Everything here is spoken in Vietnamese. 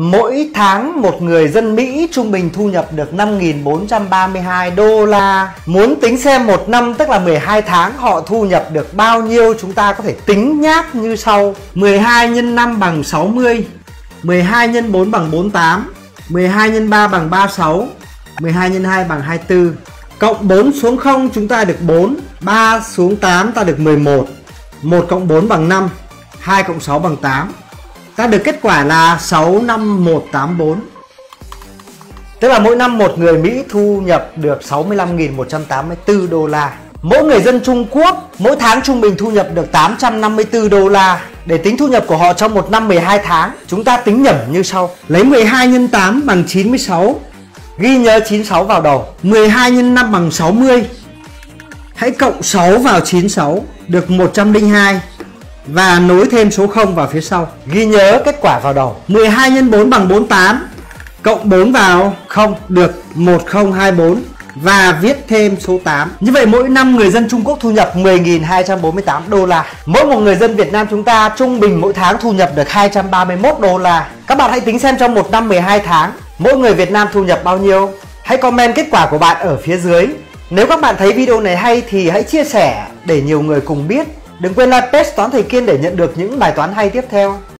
Mỗi tháng một người dân Mỹ trung bình thu nhập được 5.432 đô la. Muốn tính xem một năm tức là 12 tháng họ thu nhập được bao nhiêu chúng ta có thể tính nháp như sau. 12 x 5 bằng 60, 12 x 4 bằng 48, 12 x 3 bằng 36, 12 x 2 bằng 24. Cộng 4 xuống 0 chúng ta được 4, 3 xuống 8 ta được 11. 1 cộng 4 bằng 5, 2 cộng 6 bằng 8 ta được kết quả là 65184 Tức là mỗi năm một người Mỹ thu nhập được 65.184 đô la. Mỗi người dân Trung Quốc, mỗi tháng trung bình thu nhập được 854 đô la. Để tính thu nhập của họ trong một năm 12 tháng, Chúng ta tính nhẩm như sau. Lấy 12 x 8 bằng 96 Ghi nhớ 96 vào đầu. 12 x 5 bằng 60 Hãy cộng 6 vào 96 Được 102 và nối thêm số 0 vào phía sau. Ghi nhớ kết quả vào đầu. 12 x 4 bằng 48. Cộng 4 vào 0 được 1024 và viết thêm số 8. Như vậy mỗi năm người dân Trung Quốc thu nhập 10.248 đô la. Mỗi một người dân Việt Nam chúng ta trung bình mỗi tháng thu nhập được 231 đô la. Các bạn hãy tính xem trong một năm 12 tháng mỗi người Việt Nam thu nhập bao nhiêu. Hãy comment kết quả của bạn ở phía dưới. Nếu các bạn thấy video này hay thì hãy chia sẻ để nhiều người cùng biết Đừng quên like page Toán Thầy Kiên để nhận được những bài toán hay tiếp theo.